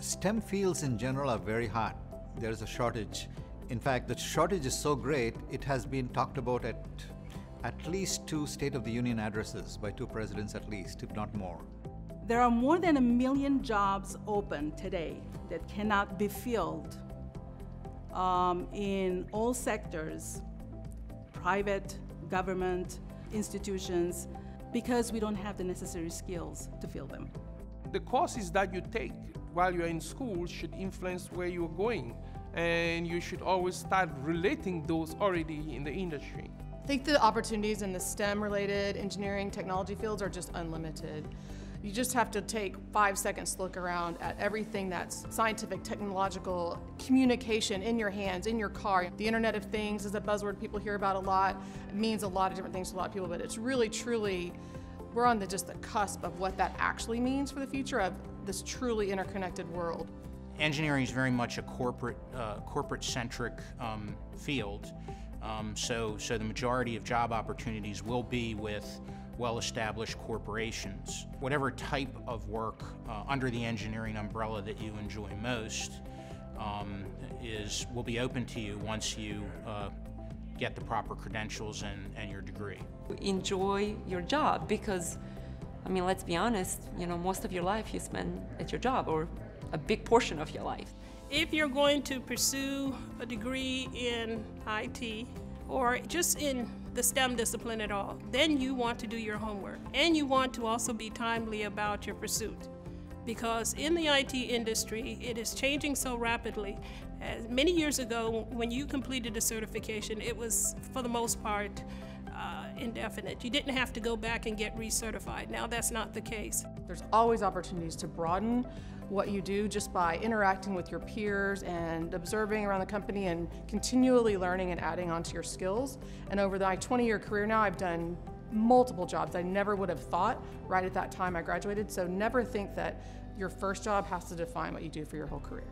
STEM fields in general are very hot. There's a shortage. In fact, the shortage is so great, it has been talked about at at least two State of the Union addresses by two presidents at least, if not more. There are more than a million jobs open today that cannot be filled um, in all sectors, private, government, institutions, because we don't have the necessary skills to fill them. The courses that you take while you're in school should influence where you're going, and you should always start relating those already in the industry. I think the opportunities in the STEM related engineering technology fields are just unlimited. You just have to take five seconds to look around at everything that's scientific, technological, communication in your hands, in your car. The Internet of Things is a buzzword people hear about a lot. It means a lot of different things to a lot of people, but it's really, truly, we're on the just the cusp of what that actually means for the future of this truly interconnected world. Engineering is very much a corporate, uh, corporate-centric um, field. Um, so, so the majority of job opportunities will be with well-established corporations. Whatever type of work uh, under the engineering umbrella that you enjoy most um, is will be open to you once you uh, get the proper credentials and, and your degree. Enjoy your job because, I mean, let's be honest, you know, most of your life you spend at your job or a big portion of your life. If you're going to pursue a degree in IT or just in the STEM discipline at all, then you want to do your homework and you want to also be timely about your pursuit. Because in the IT industry, it is changing so rapidly. As many years ago, when you completed a certification, it was, for the most part, indefinite. You didn't have to go back and get recertified. Now that's not the case. There's always opportunities to broaden what you do just by interacting with your peers and observing around the company and continually learning and adding onto your skills. And over my 20 year career now, I've done multiple jobs I never would have thought right at that time I graduated. So never think that your first job has to define what you do for your whole career.